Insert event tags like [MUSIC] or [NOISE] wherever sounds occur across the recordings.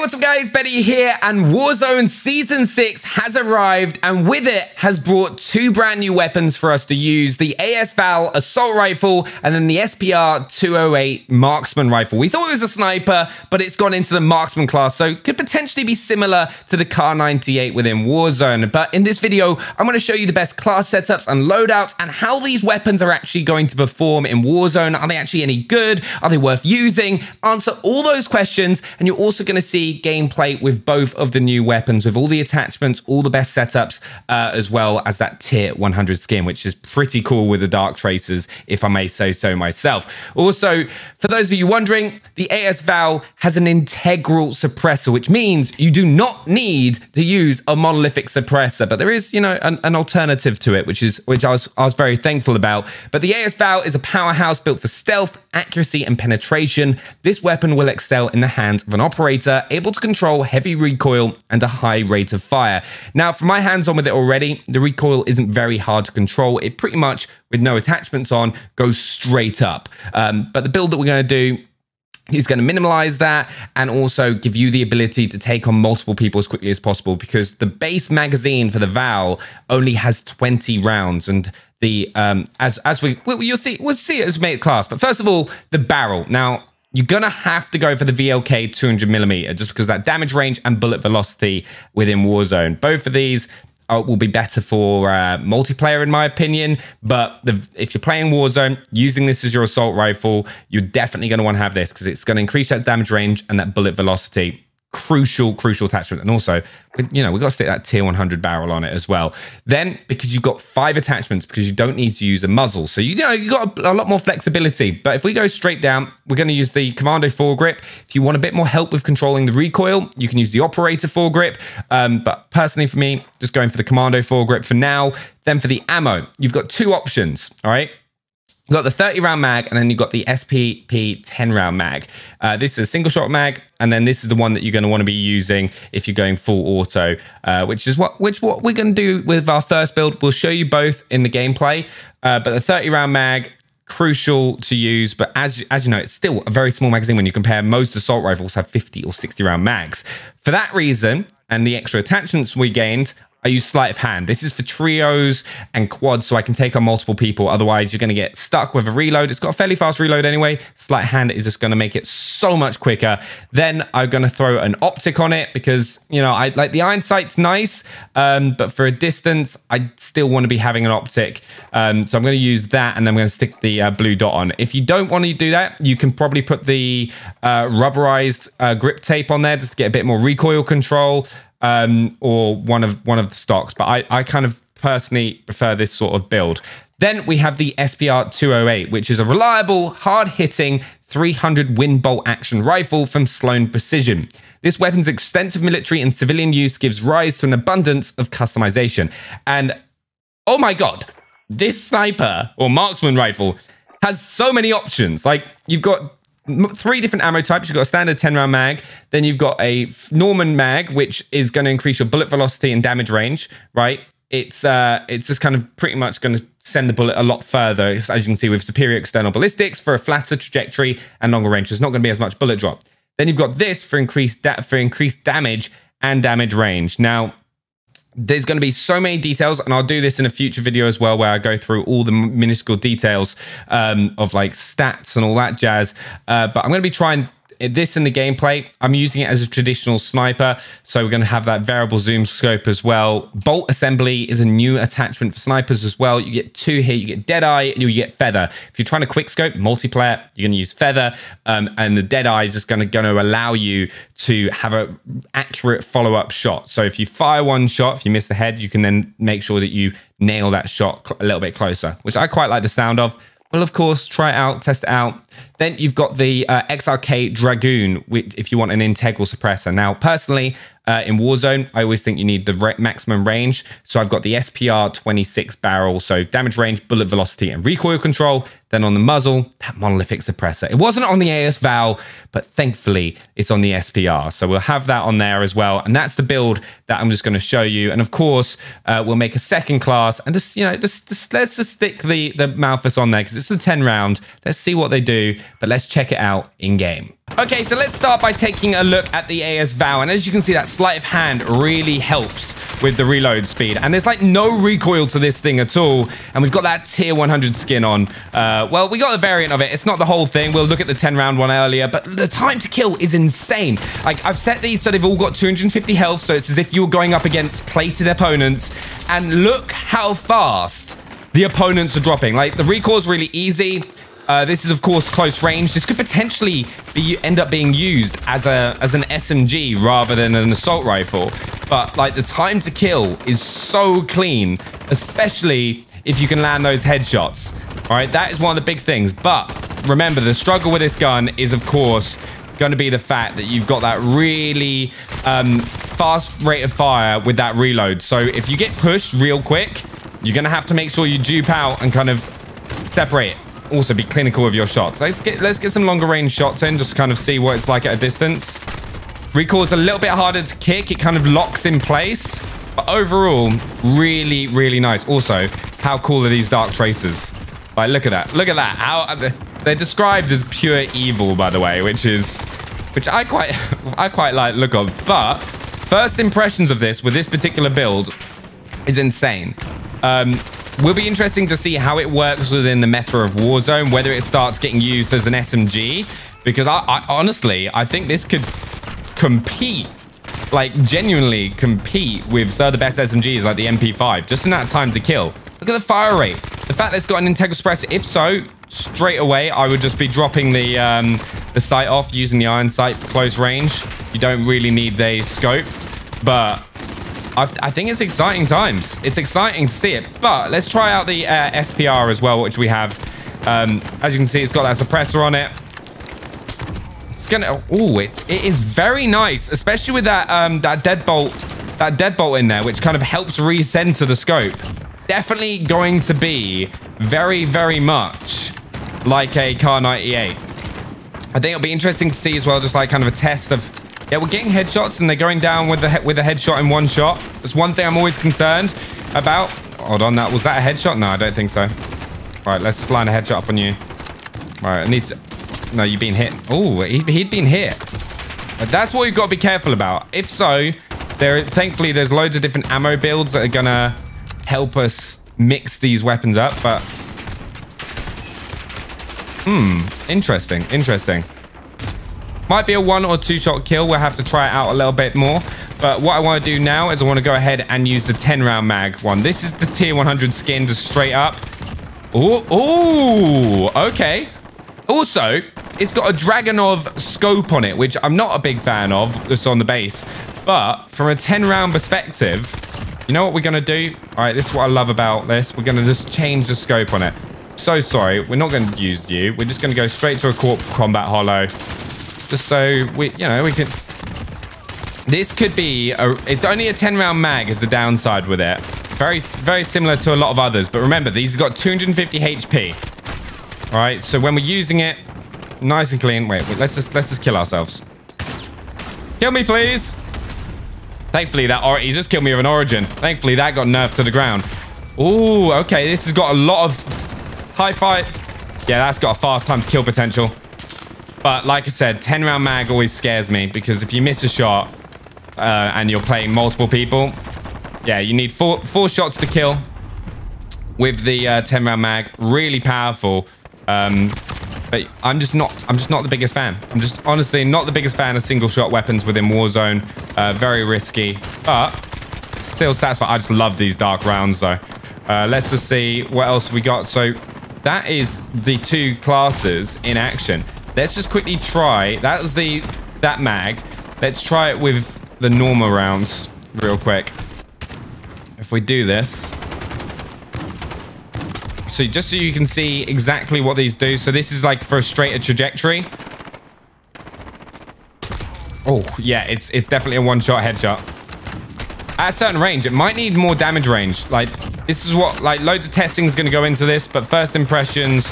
what's up guys, Benny here, and Warzone Season 6 has arrived, and with it has brought two brand new weapons for us to use, the AS Val Assault Rifle, and then the SPR 208 Marksman Rifle. We thought it was a sniper, but it's gone into the Marksman class, so could potentially be similar to the Kar 98 within Warzone. But in this video, I'm going to show you the best class setups and loadouts, and how these weapons are actually going to perform in Warzone. Are they actually any good? Are they worth using? Answer all those questions, and you're also going to see gameplay with both of the new weapons, with all the attachments, all the best setups, uh, as well as that tier 100 skin, which is pretty cool with the Dark Tracers, if I may say so myself. Also, for those of you wondering, the AS Val has an integral suppressor, which means you do not need to use a monolithic suppressor, but there is, you know, an, an alternative to it, which is which I was I was very thankful about. But the AS Val is a powerhouse built for stealth, accuracy, and penetration. This weapon will excel in the hands of an operator to control heavy recoil and a high rate of fire. Now, from my hands on with it already, the recoil isn't very hard to control. It pretty much, with no attachments on, goes straight up. Um, but the build that we're going to do is going to minimize that and also give you the ability to take on multiple people as quickly as possible because the base magazine for the Val only has 20 rounds and the um as as we you'll see we'll see it as made class but first of all the barrel now you're going to have to go for the VLK 200 millimeter just because that damage range and bullet velocity within Warzone. Both of these uh, will be better for uh, multiplayer, in my opinion. But the, if you're playing Warzone, using this as your assault rifle, you're definitely going to want to have this because it's going to increase that damage range and that bullet velocity crucial, crucial attachment. And also, you know, we've got to stick that tier 100 barrel on it as well. Then, because you've got five attachments, because you don't need to use a muzzle. So, you know, you've got a, a lot more flexibility. But if we go straight down, we're going to use the Commando foregrip. If you want a bit more help with controlling the recoil, you can use the Operator foregrip. Um, but personally for me, just going for the Commando foregrip for now. Then for the ammo, you've got two options, all right? You've got the 30 round mag and then you've got the SPP 10 round mag. Uh, this is a single shot mag, and then this is the one that you're going to want to be using if you're going full auto, uh, which is what which what we're going to do with our first build. We'll show you both in the gameplay, uh, but the 30 round mag crucial to use but as as you know it's still a very small magazine when you compare most assault rifles have 50 or 60 round mags for that reason and the extra attachments we gained I use sleight of hand. This is for trios and quads, so I can take on multiple people. Otherwise, you're going to get stuck with a reload. It's got a fairly fast reload anyway. Sleight hand is just going to make it so much quicker. Then I'm going to throw an optic on it because, you know, I like the iron sight's nice, um, but for a distance, I still want to be having an optic. Um, so I'm going to use that and I'm going to stick the uh, blue dot on. If you don't want to do that, you can probably put the uh, rubberized uh, grip tape on there just to get a bit more recoil control um, or one of one of the stocks. But I, I kind of personally prefer this sort of build. Then we have the SPR 208, which is a reliable, hard-hitting 300 Win bolt action rifle from Sloan Precision. This weapon's extensive military and civilian use gives rise to an abundance of customization. And oh my god, this sniper or marksman rifle has so many options. Like you've got three different ammo types. You've got a standard 10 round mag, then you've got a Norma mag, which is going to increase your bullet velocity and damage range, right? It's uh, it's just kind of pretty much going to send the bullet a lot further, as you can see with superior external ballistics for a flatter trajectory and longer range. There's not going to be as much bullet drop. Then you've got this for increased for increased damage and damage range. Now, there's going to be so many details and i'll do this in a future video as well where i go through all the minuscule details um, of like stats and all that jazz. Uh, but i'm going to be trying this in the gameplay, I'm using it as a traditional sniper. So we're going to have that variable zoom scope as well. Bolt assembly is a new attachment for snipers as well. You get two here. You get Deadeye and you get Feather. If you're trying to quick scope multiplayer, you're going to use Feather. Um, and the Deadeye is just going to, going to allow you to have a accurate follow-up shot. So if you fire one shot, if you miss the head, you can then make sure that you nail that shot a little bit closer, which I quite like the sound of. Well, of course, try it out, test it out. Then you've got the uh, XRK Dragoon, which, if you want an integral suppressor. Now, personally, uh, in Warzone, I always think you need the maximum range. So I've got the SPR 26 barrel, so damage range, bullet velocity, and recoil control. Then on the muzzle, that monolithic suppressor. It wasn't on the AS Val, but thankfully it's on the SPR. So we'll have that on there as well. And that's the build that I'm just going to show you. And of course, uh, we'll make a second class and just, you know, just, just let's just stick the, the Malphas on there because it's a 10 round. Let's see what they do, but let's check it out in game. Okay, so let's start by taking a look at the AS Val. And as you can see, that sleight of hand really helps with the reload speed. And there's like no recoil to this thing at all. And we've got that tier 100 skin on. Uh, well, we got a variant of it. It's not the whole thing. We'll look at the 10 round one earlier, but the time to kill is insane. Like I've set these so they've all got 250 health. So it's as if you're going up against plated opponents. And look how fast the opponents are dropping. Like the recoil is really easy. Uh, this is, of course, close range. This could potentially be end up being used as a as an SMG rather than an assault rifle. But like the time to kill is so clean, especially if you can land those headshots. All right, that is one of the big things. But remember, the struggle with this gun is, of course, going to be the fact that you've got that really um, fast rate of fire with that reload. So if you get pushed real quick, you're going to have to make sure you dupe out and kind of separate also be clinical with your shots. Let's get let's get some longer range shots in, just kind of see what it's like at a distance. Recoil's a little bit harder to kick. It kind of locks in place. But overall, really, really nice. Also, how cool are these dark tracers? Like, look at that. Look at that. How they're described as pure evil, by the way, which is which I quite [LAUGHS] I quite like look of. But first impressions of this with this particular build is insane. Um, Will be interesting to see how it works within the meta of Warzone, whether it starts getting used as an SMG, because I, I honestly, I think this could compete, like genuinely compete with some of the best SMGs like the MP5, just in that time to kill. Look at the fire rate. The fact that it's got an integral suppressor, if so, straight away, I would just be dropping the um, the sight off using the iron sight for close range. You don't really need the scope, but I've, i think it's exciting times. It's exciting to see it. But let's try out the uh, SPR as well, which we have. Um, as you can see, it's got that suppressor on it. It's gonna. Oh, it's it is very nice, especially with that um that deadbolt that deadbolt in there, which kind of helps recenter the scope. Definitely going to be very very much like a Kar 98. I think it'll be interesting to see as well, just like kind of a test of yeah, we're getting headshots and they're going down with the with a headshot in one shot. That's one thing I'm always concerned about. Hold on, that was that a headshot? No, I don't think so. All right, let's just line a headshot up on you. Right, I need to... No, you've been hit. Oh, he, he'd been hit. That's what you've got to be careful about. If so, there, thankfully, there's loads of different ammo builds that are going to help us mix these weapons up, but... Hmm, interesting, interesting. Might be a one or two shot kill. We'll have to try it out a little bit more. But what I want to do now is I want to go ahead and use the 10 round mag one. This is the tier 100 skin just straight up. Oh, oh, okay. Also, it's got a Dragunov scope on it, which I'm not a big fan of, just on the base. But from a 10 round perspective, you know what we're going to do? All right, this is what I love about this. We're going to just change the scope on it. So sorry, we're not going to use you. We're just going to go straight to a Corp Combat Holo. Just so we, you know, we can... This could be... A, it's only a 10 round mag is the downside with it. Very, very similar to a lot of others. But remember, these got 250 HP. All right, so when we're using it, nice and clean. Wait, wait let's just let's just kill ourselves. Kill me, please. Thankfully, that or he just killed me with an origin. Thankfully, that got nerfed to the ground. Oh, okay. This has got a lot of high fight. Yeah, that's got a fast time to kill potential. But like I said, 10 round mag always scares me because if you miss a shot uh, and you're playing multiple people, yeah, you need four, four shots to kill with the uh, 10 round mag. Really powerful. Um, but I'm just not I'm just not the biggest fan. I'm just honestly not the biggest fan of single shot weapons within Warzone. Uh, very risky, but still satisfied. I just love these dark rounds though. Uh, let's just see what else we got. So that is the two classes in action. Let's just quickly try. That was the that mag. Let's try it with the normal rounds real quick. If we do this. So just so you can see exactly what these do. So this is like for a straighter trajectory. Oh, yeah, it's it's definitely a one-shot headshot. At a certain range, it might need more damage range. Like, this is what, like, loads of testing is going to go into this, but first impressions,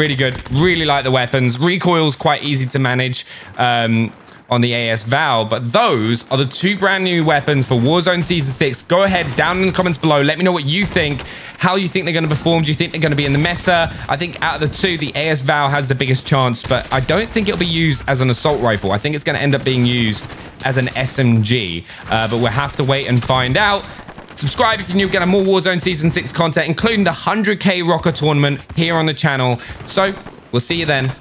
Really good. Really like the weapons. Recoil's quite easy to manage. Um, on the AS Val. But those are the two brand new weapons for Warzone Season 6. Go ahead, down in the comments below. Let me know what you think, how you think they're going to perform. Do you think they're going to be in the meta? I think out of the two, the AS Val has the biggest chance, but I don't think it'll be used as an assault rifle. I think it's going to end up being used as an SMG, uh, but we'll have to wait and find out. Subscribe if you're new, get a more Warzone Season 6 content, including the 100k ROKKR tournament here on the channel. So, we'll see you then.